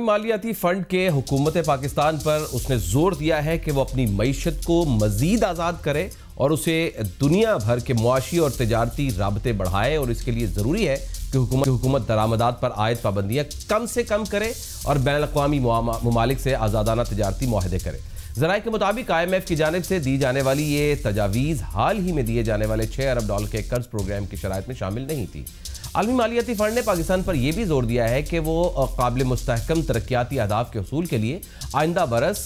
مالیاتی فنڈ کے حکومت پاکستان پر اس نے زور دیا ہے کہ وہ اپنی معیشت کو مزید آزاد کرے اور اسے دنیا بھر کے معاشی اور تجارتی رابطے بڑھائے اور اس کے لیے ضروری ہے کہ حکومت حکومت درآمدات پر عائد پابندیاں کم سے کم کرے اور بین الاقوامی ممالک سے آزادانہ تجارتی معاہدے کرے۔ ذرائع کے مطابق آئی ایم ایف کی جانب سے دی جانے والی یہ تجاویز حال ہی میں دیے جانے والے چھ ارب ڈالر کے قرض پروگرام کی شرائط میں شامل نہیں تھی۔ عالمی مالیاتی فنڈ نے پاکستان پر یہ بھی زور دیا ہے کہ وہ قابل مستحکم ترقیاتی اہداف کے حصول کے لیے آئندہ برس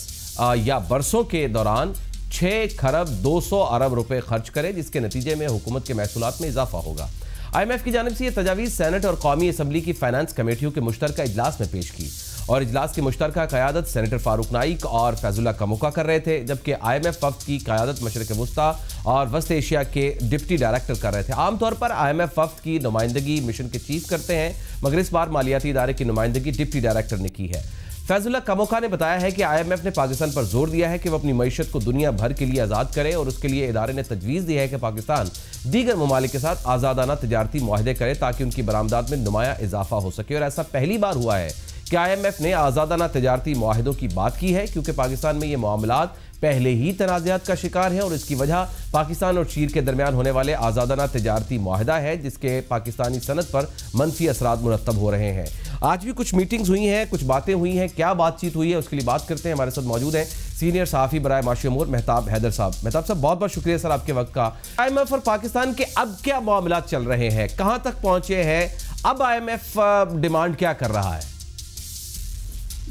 یا برسوں کے دوران چھ کھرب دو سو ارب روپے خرچ کرے، جس کے نتیجے میں حکومت کے محصولات میں اضافہ ہوگا۔ آئی ایم ایف کی جانب سے یہ تجاویز سینٹ اور قومی اسمبلی کی فائنانس کمیٹیوں کے مشترکہ اجلاس میں پیش کی۔ اور اجلاس کی مشترکہ قیادت سینیٹر فاروق نائک اور فیض اللہ کموکا کر رہے تھے، جبکہ آئی ایم ایف وفد کی قیادت مشرق وسطی اور وسط ایشیا کے ڈپٹی ڈائریکٹر کر رہے تھے۔ عام طور پر آئی ایم ایف وفد کی نمائندگی مشن کے چیف کرتے ہیں، مگر اس بار مالیاتی ادارے کی نمائندگی ڈپٹی ڈائریکٹر نے کی ہے۔ فیض اللہ کموکا نے بتایا ہے کہ آئی ایم ایف نے پاکستان پر زور دیا ہے کہ وہ اپنی معیشت کو دنیا بھر کے لیے آزاد کرے اور اس کے لیے ادارے نے تجویز دی ہے کہ پاکستان دیگر ممالک کے ساتھ آزادانہ تجارتی معاہدے کرے تاکہ ان کی برآمدات میں نمایاں اضافہ ہو سکے۔ اور ایسا پہلی بار ہوا ہے کہ آئی ایم ایف نے آزادانہ تجارتی معاہدوں کی بات کی ہے؟ کیونکہ پاکستان میں یہ معاملات پہلے ہی تنازعات کا شکار ہیں اور اس کی وجہ پاکستان اور چیر کے درمیان ہونے والے آزادانہ تجارتی معاہدہ ہے، جس کے پاکستانی صنعت پر منفی اثرات مرتب ہو رہے ہیں۔ آج بھی کچھ میٹنگز ہوئی ہیں، کچھ باتیں ہوئی ہیں، کیا بات چیت ہوئی ہے؟ اس کے لیے بات کرتے ہیں۔ ہمارے ساتھ موجود ہیں سینئر صحافی برائے معاشی امور مہتاب حیدر صاحب۔ مہتاب صاحب، بہت بہت شکریہ سر آپ کے وقت کا۔ آئی ایم ایف اور پاکستان کے اب کیا معاملات چل رہے ہیں؟ کہاں تک پہنچے ہیں؟ اب آئی ایم ایف ڈیمانڈ کیا کر رہا ہے؟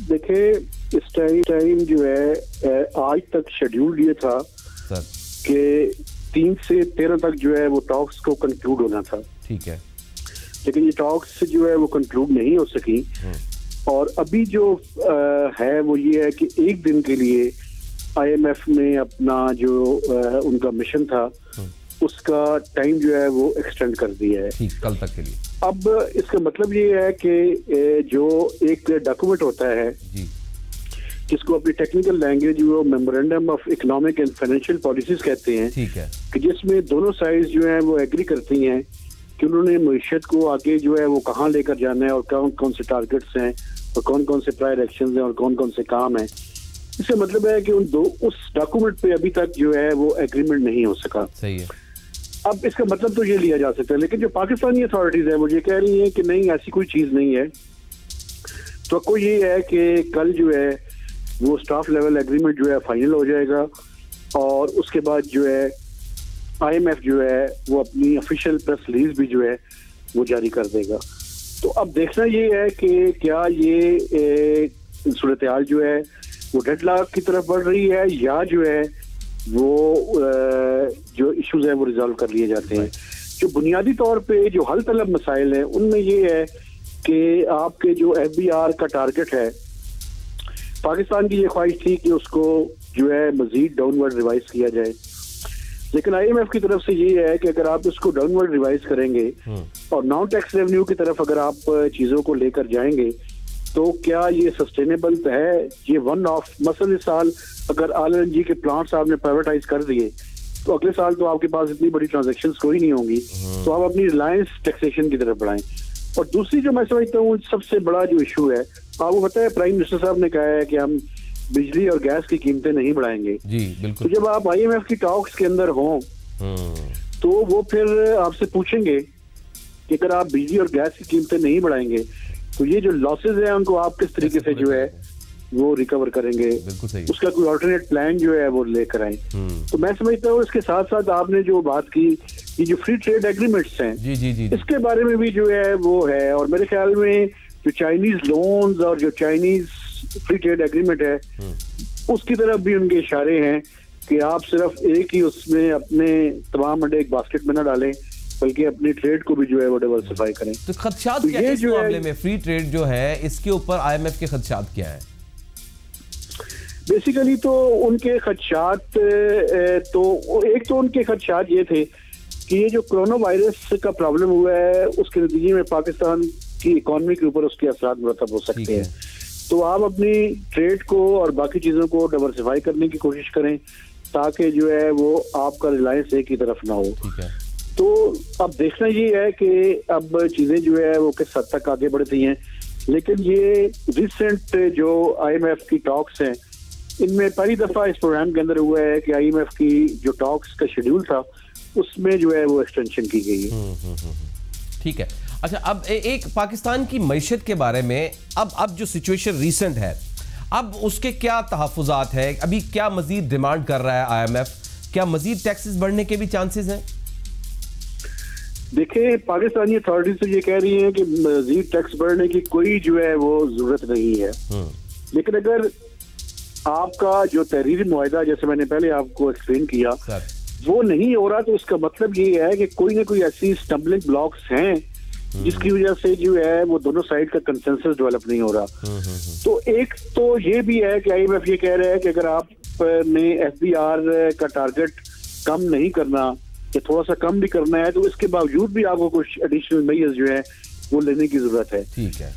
دیکھیں اس ٹائم جو ہے آج تک شیڈیول یہ تھا کہ تین سے تیرہ تک جو ہے وہ ٹاکس کو کنکلوڈ ہونا تھا۔ ٹھیک ہے۔ لیکن یہ ٹاکس جو ہے وہ کنکلوڈ نہیں ہو سکی اور ابھی جو ہے وہ یہ ہے کہ ایک دن کے لیے آئی ایم ایف نے اپنا جو ان کا مشن تھا۔ اس کا ٹائم جو ہے وہ ایکسٹینڈ کر دیا ہے۔ کل تک کے لیے۔ اب اس کا مطلب یہ ہے کہ جو ایک ڈاکومنٹ ہوتا ہے جی۔ جس کو اپنی ٹیکنیکل لینگویج وہ memorandum of economic and financial policies کہتے ہیں ٹھیک ہے۔ کہ جس میں دونوں سائز جو ہیں وہ ایگری کرتی ہیں کہ انہوں نے معیشت کو آگے جو ہے وہ کہاں لے کر جانا ہے اور کون کون سے ٹارگیٹس ہیں اور کون کون سے پرائر ایکشنز ہیں اور کون کون سے کام ہیں۔ اس کا مطلب ہے کہ ان دو اس ڈاکومنٹ پہ ابھی تک جو ہے وہ ایگریمنٹ نہیں ہو سکا۔ صحیح ہے۔ اب اس کا مطلب تو یہ لیا جا سکتا ہے، لیکن جو پاکستانی اتھارٹیز ہیں، وہ یہ کہہ رہی ہیں کہ نہیں، ایسی کوئی چیز نہیں ہے۔ تو کو یہ ہے کہ کل جو ہے، وہ سٹاف لیول ایگریمنٹ جو ہے فائنل ہو جائے گا اور اس کے بعد جو ہے آئی ایم ایف جو ہے، وہ اپنی افیشیل پریس ریلیز بھی جو ہے، وہ جاری کر دے گا۔ تو اب دیکھنا یہ ہے کہ کیا یہ صورتحال جو ہے، وہ ڈیڈ لاک کی طرف بڑھ رہی ہے یا جو ہے وہ جو ایشوز ہیں وہ ریزالو کر لیے جاتے ہیں۔ جو بنیادی طور پہ جو حل طلب مسائل ہیں ان میں یہ ہے کہ آپ کے جو ایف بی آر کا ٹارگٹ ہے پاکستان کی یہ خواہش تھی کہ اس کو جو ہے مزید ڈاؤن ورڈ ریوائز کیا جائے۔ لیکن آئی ایم ایف کی طرف سے یہ ہے کہ اگر آپ اس کو ڈاؤن ورڈ ریوائز کریں گے اور نان ٹیکس ریونیو کی طرف اگر آپ چیزوں کو لے کر جائیں گے تو کیا یہ سسٹینیبل ہے؟ یہ ون آف مثلا سال اگر آل این جی کے پلانٹس آپ نے پرائیویٹائز کر دیے تو اگلے سال تو آپ کے پاس اتنی بڑی ٹرانزیکشن کوئی نہیں ہوں گی۔ تو آپ اپنی ریلائنس ٹیکسیشن کی طرف بڑھائیں۔ اور دوسری جو میں سمجھتا ہوں سب سے بڑا جو ایشو ہے آپ کو پتا ہے پرائم منسٹر صاحب نے کہا ہے کہ ہم بجلی اور گیس کی قیمتیں نہیں بڑھائیں گے۔ جی بالکل۔ جب آپ آئی ایم ایف کی ٹاکس کے اندر ہوں تو وہ پھر آپ سے پوچھیں گے کہ اگر آپ بجلی اور گیس کی قیمتیں نہیں بڑھائیں گے تو یہ جو لاسز ہیں ان کو آپ کس طریقے سے جو ہے وہ ریکور کریں گے؟ اس کا کوئی آلٹرنیٹ پلان جو ہے وہ لے کر آئیں۔ تو میں سمجھتا ہوں اس کے ساتھ ساتھ آپ نے جو بات کی یہ جو فری ٹریڈ ایگریمنٹس ہیں جی جی جی اس کے بارے میں بھی جو ہے وہ ہے۔ اور میرے خیال میں جو چائنیز لونز اور جو چائنیز فری ٹریڈ ایگریمنٹ ہے اس کی طرف بھی ان کے اشارے ہیں کہ آپ صرف ایک ہی اس میں اپنے تمام انڈے ایک باسکٹ میں نہ ڈالیں۔ بلکہ اپنی ٹریڈ کو بھی جو ہے وہ ڈیورسفائی کریں۔ تو خدشات کیا ہے اس معاملے میں فری ٹریڈ جو ہے اس کے اوپر آئی ایم ایف کے خدشات کیا ہے بیسیکلی تو ان کے خدشات تو ایک تو ان کے خدشات یہ تھے کہ یہ جو کرونا وائرس کا پرابلم ہوا ہے اس کے نتیجے میں پاکستان کی اکانومی کے اوپر اس کے اثرات مرتب ہو سکتے ہیں۔ تو آپ اپنی ٹریڈ کو اور باقی چیزوں کو ڈیورسفائی کرنے کی کوشش کریں تاکہ جو ہے وہ آپ کا ریلائنس ایک ہی طرف نہ ہو۔ تو اب دیکھنا یہ ہے کہ اب چیزیں جو ہے وہ کس حد تک آگے بڑھتی ہیں۔ لیکن یہ ریسنٹ جو آئی ایم ایف کی ٹاکس ہیں، ان میں پہلی دفعہ اس پروگرام کے اندر ہوا ہے کہ آئی ایم ایف کی جو ٹاکس کا شیڈیول تھا، اس میں جو ہے وہ ایکسٹینشن کی گئی ہے۔ ٹھیک ہے۔ اچھا اب ایک پاکستان کی معیشت کے بارے میں اب اب جو سچویشن ریسنٹ ہے، اب اس کے کیا تحفظات ہے ابھی کیا مزید ڈیمانڈ کر رہا ہے آئی ایم ایف کیا مزید ٹیکسز بڑھنے کے بھی چانسز ہیں؟ دیکھیں پاکستانی اتھارٹیز تو یہ کہہ رہی ہیں کہ مزید ٹیکس بڑھنے کی کوئی جو ہے وہ ضرورت نہیں ہے۔ لیکن اگر آپ کا جو تحریری معاہدہ جیسے میں نے پہلے آپ کو ایکسپلین کیا وہ نہیں ہو رہا تو اس کا مطلب یہ ہے کہ کوئی نہ کوئی ایسی اسٹمبلنگ بلاکس ہیں جس کی وجہ سے جو ہے وہ دونوں سائڈ کا کنسنسس ڈیولپ نہیں ہو رہا۔ تو ایک تو یہ بھی ہے کہ آئی ایم ایف یہ کہہ رہے ہیں کہ اگر آپ نے ایف بی آر کا ٹارگٹ کم نہیں کرنا یا تھوڑا سا کم بھی کرنا ہے تو اس کے باوجود بھی آپ کو کچھ ایڈیشنل میئرز جو ہے وہ لینے کی ضرورت ہے۔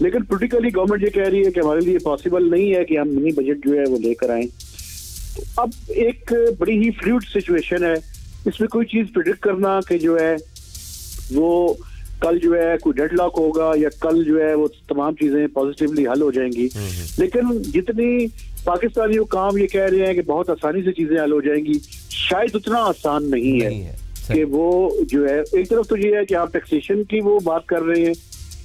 لیکن پولیٹیکلی گورنمنٹ یہ کہہ رہی ہے کہ ہمارے لیے پاسبل نہیں ہے کہ ہم منی بجٹ جو ہے وہ لے کر آئیں۔ اب ایک بڑی ہی فلوڈ سچویشن ہے۔ اس میں کوئی چیز پرڈکٹ کرنا کہ جو ہے وہ کل جو ہے کوئی ڈیڈ لاک ہوگا یا کل جو ہے وہ تمام چیزیں پازیٹیولی حل ہو جائیں گی۔ لیکن جتنی پاکستانی کام یہ کہہ رہے ہیں کہ بہت آسانی سے چیزیں حل ہو جائیں گی شاید اتنا آسان نہیں ہے۔ کہ وہ جو ہے ایک طرف تو یہ ہے کہ آپ ٹیکسیشن کی وہ بات کر رہے ہیں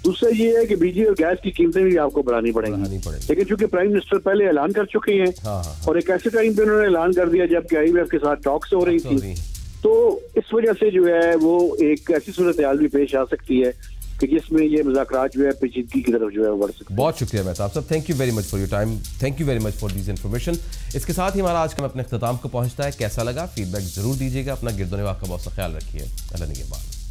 دوسرا یہ ہے کہ بجلی اور گیس کی قیمتیں بھی آپ کو بڑھانی پڑیں گی۔ لیکن چونکہ پرائم منسٹر پہلے اعلان کر چکے ہیں ہاں، ہاں، ہاں۔ اور ایک ایسے ٹائم پہ انہوں نے اعلان کر دیا جبکہ آئی وی ایف کے ساتھ ٹاکس ہو رہی تھی تو اس وجہ سے جو ہے وہ ایک ایسی صورتحال بھی پیش آ سکتی ہے۔ کہ جس میں یہ مذاکرات جو ہے پیچیدگی کی طرف جو ہے بڑھ سکتے بہت شکریہ میں صاحب thank you very much for your time thank you very much for these information اس کے ساتھ ہی ہمارا آج کا اپنے اختتام کو پہنچتا ہے۔ کیسا لگا؟ فیڈ بیک ضرور دیجیے گا۔ اپنا گرد و نواح کا بہت سا خیال رکھیے۔ اللہ نگہبان۔